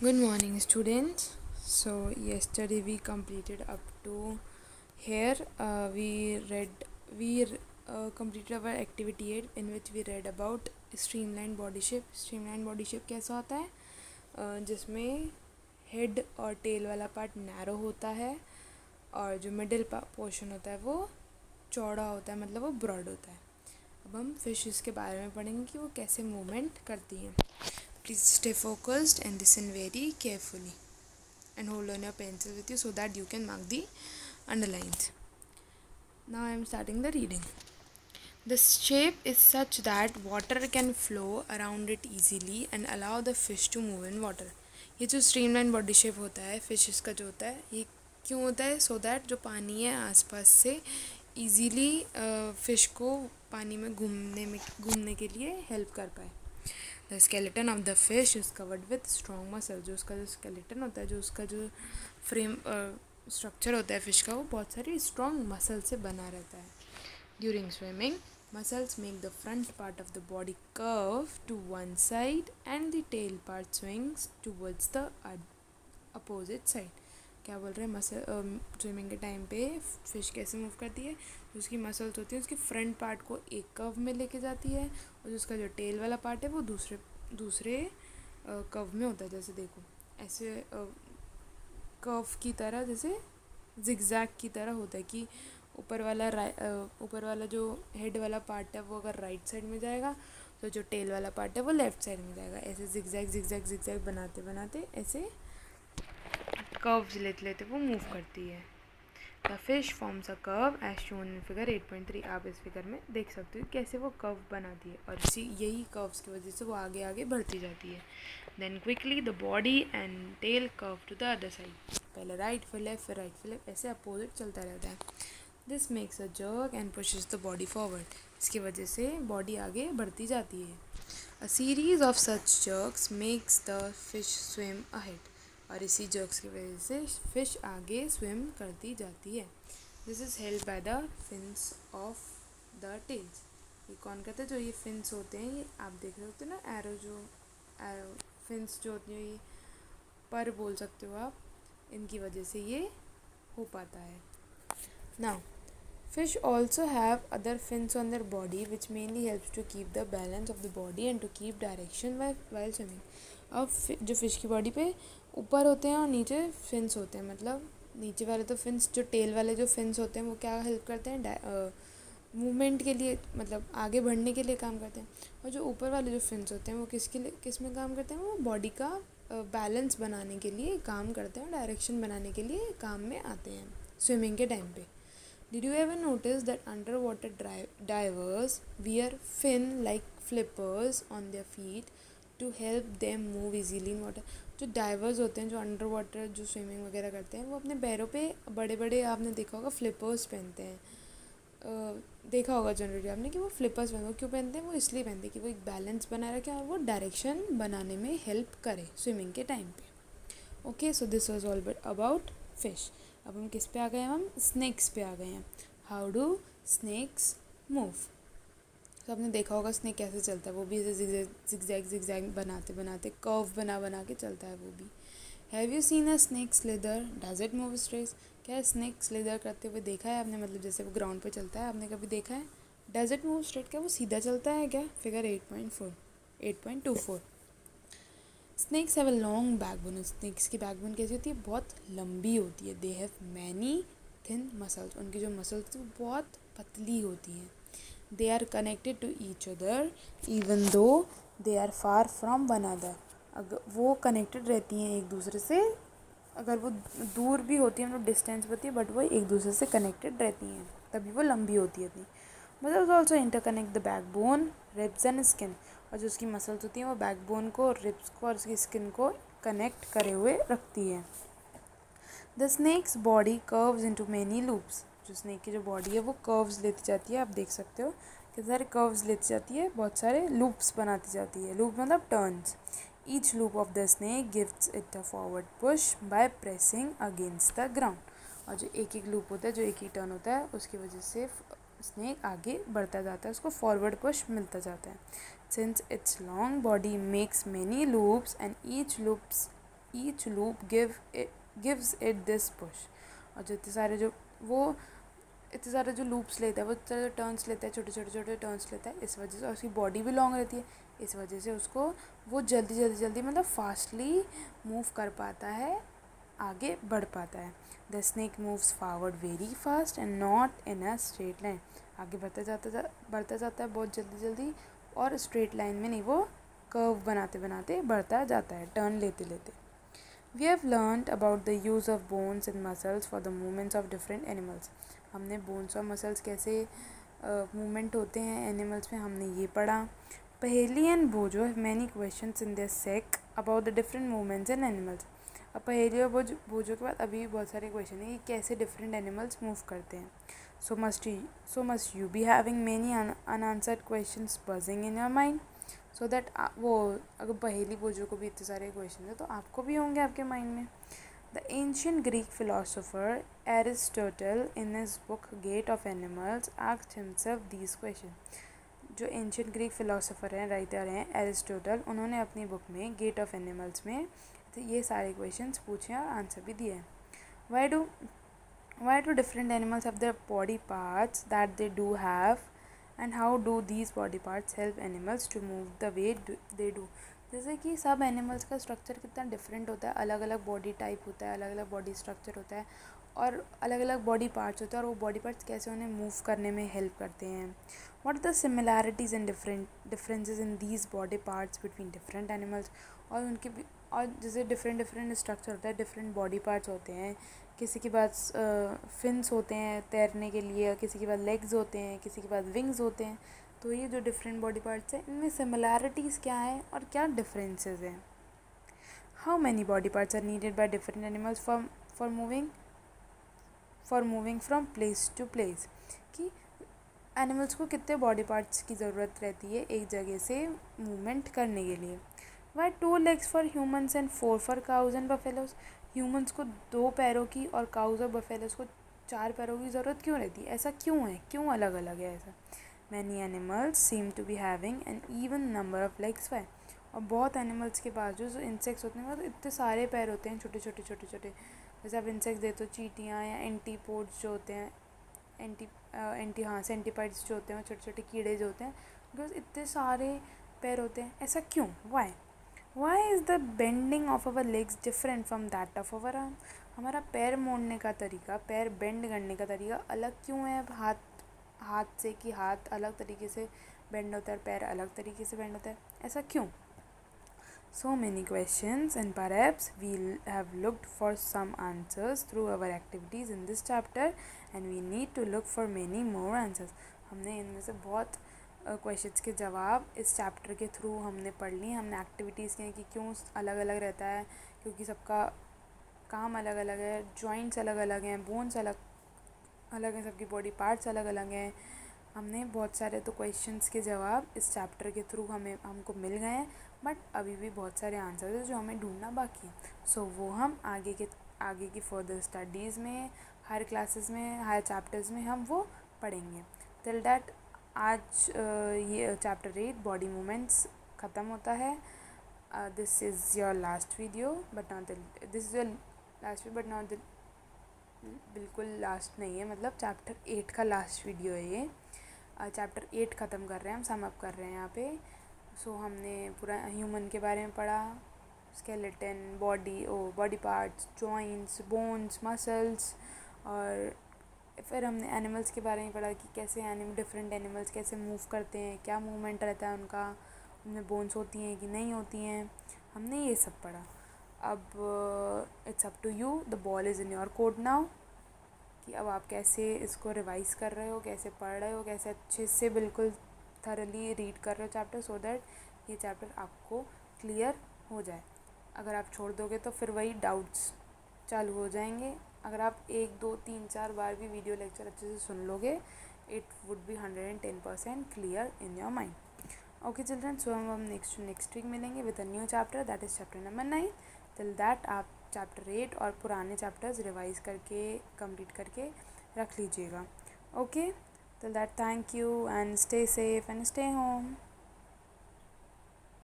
Good morning, students. So yesterday we completed up to here. Uh, we read we uh, completed our activity eight in which we read about streamlined body shape. Streamlined body shape कैसा होता है uh, जिसमें head और tell वाला part narrow होता है और जो मिडिल पोर्शन होता है वो चौड़ा होता है मतलब वो ब्रॉड होता है अब हम फिशेस के बारे में पढ़ेंगे कि वो कैसे मूवमेंट करती हैं Please stay focused and listen very carefully. And hold on your pencil with you so that you can mark the underlines. Now I am starting the reading. The shape is such that water can flow around it easily and allow the fish to move in water. ये जो streamline body shape होता है fishes का जो होता है ये क्यों होता है सो so दैट जो पानी है आसपास से इजीली फ़िश को पानी में घूमने में घूमने के लिए हेल्प कर पाए the skeleton of the fish is covered with strong muscle जो उसका जो स्केलेटन होता है, जो उसका जो फ्रेम स्ट्रक्चर होता है फ़िश का, वो बहुत सारी स्ट्रॉन्ग मसल से बना रहता है। During swimming muscles make the front part of the body curve to one side and the tail part swings towards the opposite side क्या बोल रहे हैं मसल स्विमिंग के टाइम पे फ़िश कैसे मूव करती है जो उसकी मसल्स होती है, उसके फ्रंट पार्ट को एक कव में लेके जाती है और उसका जो टेल वाला पार्ट है वो दूसरे दूसरे कव में होता है, जैसे देखो, ऐसे कव की तरह, जैसे जिगजैग की तरह होता है कि ऊपर वाला ऊपर वाला जो हेड वाला पार्ट है वो अगर राइट साइड में जाएगा तो जो टेल वाला पार्ट है वो लेफ़्ट साइड में जाएगा, ऐसे जिगजैग जिगजैग जिगजैग बनाते बनाते, ऐसे कर्व्स लेते लेते वो मूव करती है। The fish forms a curve as shown in figure 8.3 आप इस फिगर में देख सकते हो कैसे वो कर्व बनाती है और इसी यही कर्व्स की वजह से वो आगे आगे बढ़ती जाती है। Then quickly the body and tail curve to the other side पहले राइट फिर लेफ़्ट फिर राइट फिर लेफ़्ट ऐसे अपोजिट चलता रहता है। This makes a jerk and pushes the body forward इसकी वजह से बॉडी आगे बढ़ती जाती है। A series of such jerks makes the fish swim ahead और इसी जर्क्स की वजह से फ़िश आगे स्विम करती जाती है। This is help by the fins of the tails ये कौन कहते हैं? जो ये फिन्स होते हैं ये आप देख होते हैं ना एरो जो एरो फिन्स जो होती है ये पर बोल सकते हो आप। इनकी वजह से ये हो पाता है। Now fish also have other fins on their body which mainly helps keep the balance of the body and to keep direction while, while swimming. अब जो फ़िश की बॉडी पे ऊपर होते हैं और नीचे फिन्स होते हैं मतलब नीचे वाले तो फिन्स जो टेल वाले जो फिन्स होते हैं, वो क्या हेल्प करते हैं? मूवमेंट के लिए मतलब आगे बढ़ने के लिए काम करते हैं। और जो ऊपर वाले जो फिन्स होते हैं, वो किसके लिए, किसमें काम करते हैं? वो बॉडी का बैलेंस बनाने के लिए काम करते हैं डायरेक्शन बनाने के लिए काम में आते हैं स्विमिंग के टाइम पे। Did you ever notice that under water divers wear fin like flippers on their feet to help them move easily in water जो डाइवर्स होते हैं, जो अंडर वाटर जो स्विमिंग वगैरह करते हैं, वो अपने पैरों पे बड़े बड़े आपने देखा होगा फ्लिपर्स पहनते हैं। देखा होगा जनरली आपने कि वो फ्लिपर्स पहनते क्यों पहनते हैं? वो इसलिए पहनते हैं कि वो एक बैलेंस बनाए रखें और वो डायरेक्शन बनाने में हेल्प करे स्विमिंग के टाइम पे। Okay so this was all about fish अब हम किस पे आ गए हम स्नैक्स पे आ गए हैं। हाउ डू स्नैक्स मूव तो आपने देखा होगा स्नेक कैसे चलता है, वो भी ऐसे जिगजैग जिगजैग बनाते बनाते कर्व बना बना के चलता है वो भी। Have you seen a snake slither does it move straight क्या स्नेक स्लेदर करते हुए देखा है आपने? मतलब जैसे वो ग्राउंड पे चलता है, आपने कभी देखा है? डज इट मूव स्ट्रेट क्या वो सीधा चलता है क्या? Figure eight point four eight point two four snakes have a long backbone snakes की बैकबोन कैसी होती है? बहुत लंबी होती है। They have many thin muscles उनकी जो मसल्स वो बहुत पतली होती हैं। They are connected to each other, even though they are far from one another. अगर वो कनेक्टेड रहती हैं एक दूसरे से, अगर वो दूर भी होती हैं मतलब डिस्टेंस होती है बट वो एक दूसरे से कनेक्टेड रहती हैं, तभी वो लंबी होती है अपनी। Muscles also interconnect the backbone ribs and skin और जो उसकी मसल्स होती हैं, वो बैक बोन को रिब्स को और उसकी स्किन को कनेक्ट करे हुए रखती है। The snake's body curves into many loops जो स्नेक की जो बॉडी है, वो कर्व्स लेती जाती है। आप देख सकते हो कितने सारे कर्व्स लेती जाती है, बहुत सारे लूप्स बनाती जाती है। लूप मतलब turns each loop of the snake gives it a forward push by pressing against the ground और जो एक एक लूप होता है, जो एक ही टर्न होता है, उसकी वजह से स्नेक आगे बढ़ता जाता है, उसको फॉरवर्ड पुश मिलता जाता है। Since its long body makes many loops and each loops each loop give gives it this push और जो इतने सारे जो वो इतने सारे जो लूप्स लेता है, वो इतने सारे टर्न्स लेता है छोटे छोटे छोटे टर्न्स लेता है, इस वजह से उसकी बॉडी भी लॉन्ग रहती है। इस वजह से उसको वो जल्दी जल्दी जल्दी मतलब फास्टली मूव कर पाता है, आगे बढ़ पाता है। The snake moves forward very fast and not in a straight line आगे बढ़ता जाता जा, बढ़ता जाता है बहुत जल्दी जल्दी और स्ट्रेट लाइन में नहीं, वो कर्व बनाते बनाते बढ़ता जाता है टर्न लेते लेते। We have learn about the use of bones and muscles for the movements of different animals हमने बोन्स और मसल्स कैसे मूवमेंट होते हैं एनिमल्स में हमने ये पढ़ा। Paheli and Boojho have many question in this sack about the different movements in animals अब पहेली और बोझ बोझों के बाद अभी बहुत सारे क्वेश्चन हैं कि कैसे डिफरेंट एनिमल्स मूव करते हैं। So must so must you be having many unanswered question buzzing in your mind so that वो, अगर पहेली बोझों को भी इतने सारे क्वेश्चन है तो आपको भी होंगे आपके माइंड में। The ancient Greek philosopher Aristotle in his book gait of animals asked himself these question जो एंशियन ग्रीक फिलोसोफर हैं राइटर हैं एरिस्टोटल उन्होंने अपनी बुक में गेट ऑफ़ एनिमल्स में तो ये सारे क्वेश्चंस पूछे और आंसर भी दिए why do why do different animals have their body parts that they do have and how do these body parts help animals to move the way they do जैसे कि सब एनिमल्स का structure कितना different होता है अलग अलग body type होता है अलग अलग बॉडी स्ट्रक्चर होता है और अलग अलग बॉडी पार्ट्स होते हैं और वो बॉडी पार्ट्स कैसे उन्हें मूव करने में हेल्प करते हैं। What are the similarities and different differences in these body parts between different animals और उनके और जैसे डिफरेंट डिफरेंट स्ट्रक्चर होता है डिफरेंट बॉडी पार्ट्स होते हैं। किसी के पास फिन्स होते हैं तैरने के लिए, किसी के पास लेग्स होते हैं, किसी के पास विंग्स होते हैं। तो ये जो डिफरेंट बॉडी पार्ट्स हैं, इनमें सिमिलैरिटीज़ क्या हैं और क्या डिफरेंसेस हैं? How many body parts are needed by different animals for for moving for moving from place to place कि एनिमल्स को कितने बॉडी पार्ट्स की ज़रूरत रहती है एक जगह से मूवमेंट करने के लिए? Why two legs for humans and four for cows and buffaloes humans को दो पैरों की और काउज और बफेलोज को चार पैरों की ज़रूरत क्यों रहती है? ऐसा क्यों है? क्यों अलग अलग है ऐसा? Many animals seem to be having an even number of legs why और बहुत एनिमल्स के पास जो इंसेक्ट्स होते हैं मतलब इतने सारे पैर होते हैं, छोटे छोटे छोटे छोटे। जैसे आप इंसेक्ट्स देते हो, चीटियाँ या एंटीपोड्स जो होते हैं एंटी एंटी हाँ सेंटीपाइड्स जो होते हैं छोटे छोटे कीड़े जो होते हैं बिकॉज़ इतने सारे पैर होते हैं। ऐसा क्यों? Why why is the bending of our legs different from that of our हमारा पैर मोड़ने का तरीका, पैर बेंड करने का तरीका अलग क्यों है? हाथ हाथ से कि हाथ अलग तरीके से बेंड होता है पैर अलग तरीके से बेंड होता है। ऐसा क्यों? So many questions and perhaps we'll have looked for some answers through our activities in this chapter and we need to look for many more answers. हमने इनमें से बहुत क्वेश्चंस के जवाब इस चैप्टर के थ्रू हमने पढ़ ली हमने एक्टिविटीज़ की कि क्यों अलग अलग रहता है, क्योंकि सबका काम अलग अलग है जॉइंट्स अलग अलग हैं बोन्स अलग अलग हैं सबकी बॉडी पार्ट्स अलग अलग हैं। हमने बहुत सारे तो क्वेश्चंस के जवाब इस चैप्टर के थ्रू हमें हमको मिल गए हैं बट अभी भी बहुत सारे आंसर्स हैं जो हमें ढूंढना बाकी है। सो so, वो हम आगे के आगे की फर्दर स्टडीज़ में हायर क्लासेस में हायर चैप्टर्स में हम वो पढ़ेंगे। टिल डैट आज ये चैप्टर एट बॉडी मूवमेंट्स ख़त्म होता है। This is your last video but not this is your last video but not बिल्कुल लास्ट नहीं है मतलब चैप्टर एट का लास्ट वीडियो है ये। चैप्टर एट ख़त्म कर रहे हैं, हम सम अप कर रहे हैं यहाँ पे। सो हमने पूरा ह्यूमन के बारे में पढ़ा स्केलेटन बॉडी ओ body parts joints bones muscles और फिर हमने एनिमल्स के बारे में पढ़ा कि कैसे एनिमल डिफरेंट एनिमल्स कैसे मूव करते हैं, क्या मूवमेंट रहता है उनका, उनमें बोन्स होती हैं कि नहीं होती हैं। हमने ये सब पढ़ा। अब it's up to you the ball is in your court now कि अब आप कैसे इसको रिवाइज़ कर रहे हो, कैसे पढ़ रहे हो, कैसे अच्छे से बिल्कुल थरली रीड कर रहे हो चैप्टर सो दैट ये चैप्टर आपको क्लियर हो जाए। अगर आप छोड़ दोगे तो फिर वही डाउट्स चालू हो जाएँगे। अगर आप एक, दो, तीन, चार बार भी वीडियो लेक्चर अच्छे से सुन लोगे it would be hundred and ten percent clear in your mind okay children so हम हम नेक्स्ट नेक्स्ट वीक मिलेंगे with a new chapter that is chapter number nine till that आप चैप्टर एट और पुराने चैप्टर्स रिवाइज करके complete करके रख लीजिएगा। Okay till that thank you and stay safe and stay home